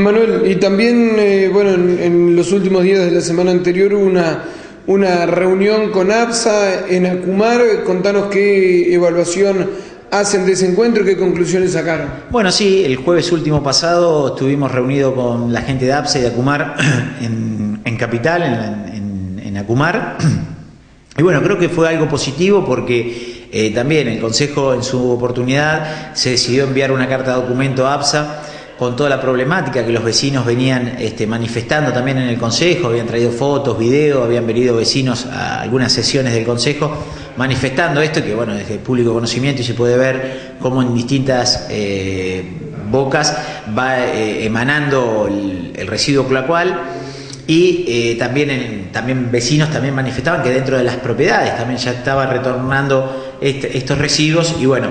Manuel, y también, eh, bueno, en, los últimos días de la semana anterior hubo una, una reunión con APSA en Acumar. Contanos qué evaluación hacen de ese encuentro y qué conclusiones sacaron. Bueno, sí, el jueves último pasado estuvimos reunidos con la gente de APSA y de Acumar en, Capital, en, en Acumar. Y bueno, creo que fue algo positivo porque eh, también el Consejo en su oportunidad se decidió enviar una carta de documento a APSA con toda la problemática que los vecinos venían este, manifestando también en el Consejo, habían traído fotos, videos, habían venido vecinos a algunas sesiones del Consejo manifestando esto, que bueno, desde el público conocimiento y se puede ver cómo en distintas eh, bocas va eh, emanando el, residuo cloacual y eh, también, también vecinos también manifestaban que dentro de las propiedades también ya estaba retornando este, estos residuos y bueno,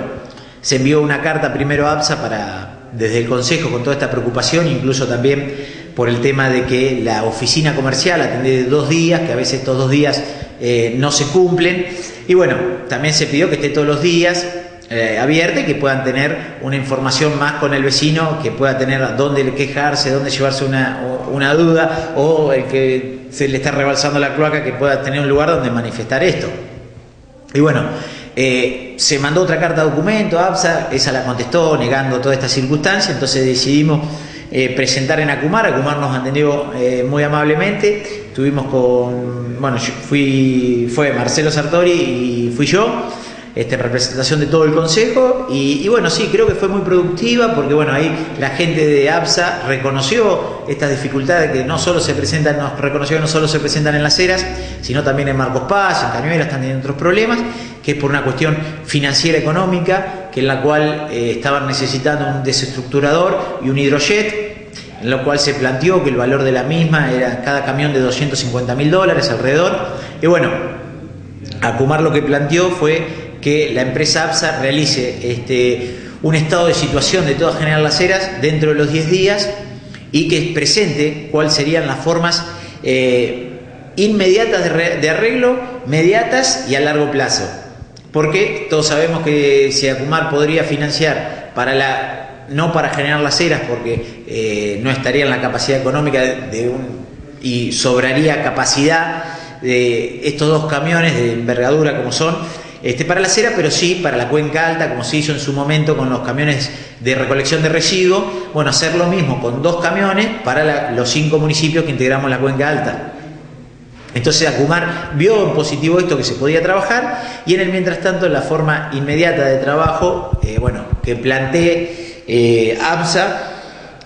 se envió una carta primero a APSA para, desde el Consejo con toda esta preocupación, incluso también por el tema de que la oficina comercial atiende dos días, que a veces estos dos días eh, no se cumplen y bueno, también se pidió que esté todos los días eh, abierta y que puedan tener una información más con el vecino, que pueda tener dónde quejarse, dónde llevarse una, duda, o el que se le está rebalsando la cloaca, que pueda tener un lugar donde manifestar esto. Y bueno, eh, se mandó otra carta de documento, APSA, esa la contestó negando toda esta circunstancia, entonces decidimos eh, presentar en Acumar, Acumar nos atendió eh, muy amablemente, estuvimos con, bueno, fui, fue Marcelo Sartori y fui yo, este, en representación de todo el Consejo y, bueno, sí, creo que fue muy productiva porque bueno, ahí la gente de APSA reconoció estas dificultades que no solo se presentan, nos reconoció que no solo se presentan en las eras, sino también en Marcos Paz, en Cañuelas están teniendo otros problemas, que es por una cuestión financiera económica, que en la cual eh, estaban necesitando un desestructurador y un hidrojet, en lo cual se planteó que el valor de la misma era cada camión de 250 mil dólares alrededor. Y bueno, Acumar lo que planteó fue que la empresa APSA realice este, un estado de situación de todas General Las Heras dentro de los 10 días y que presente cuáles serían las formas eh, inmediatas de, arreglo, mediatas y a largo plazo. Porque todos sabemos que si Acumar podría financiar para la, no para generar las eras, porque eh, no estaría en la capacidad económica de un, y sobraría capacidad de estos dos camiones de envergadura como son, este, para la acera, pero sí para la cuenca alta, como se hizo en su momento con los camiones de recolección de residuos, bueno, hacer lo mismo con dos camiones para los cinco municipios que integramos la cuenca alta. Entonces Acumar vio en positivo esto que se podía trabajar y en el mientras tanto la forma inmediata de trabajo, eh, bueno, que plantee eh, AMSA,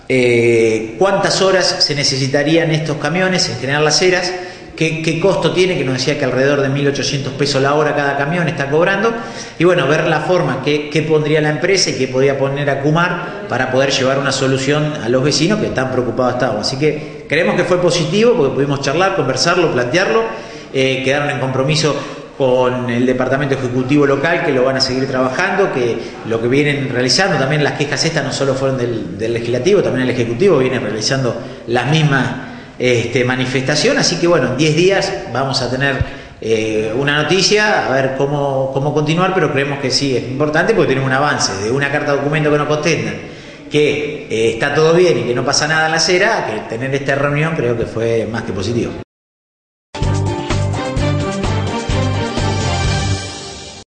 eh, cuántas horas se necesitarían estos camiones en general las eras, qué, costo tiene, que nos decía que alrededor de 1.800 pesos la hora cada camión está cobrando, y bueno, ver la forma que, pondría la empresa y qué podría poner a Cumar para poder llevar una solución a los vecinos que están preocupados estaban. Así que creemos que fue positivo porque pudimos charlar, conversarlo, plantearlo, eh, quedaron en compromiso con el departamento ejecutivo local que lo van a seguir trabajando, que lo que vienen realizando, también las quejas estas no solo fueron del, legislativo, también el ejecutivo viene realizando las mismas este, manifestación, así que bueno, en 10 días vamos a tener eh, una noticia, a ver cómo, cómo continuar, pero creemos que sí, es importante porque tenemos un avance de una carta documento que nos contestan, que eh, está todo bien y que no pasa nada en la acera, que tener esta reunión creo que fue más que positivo.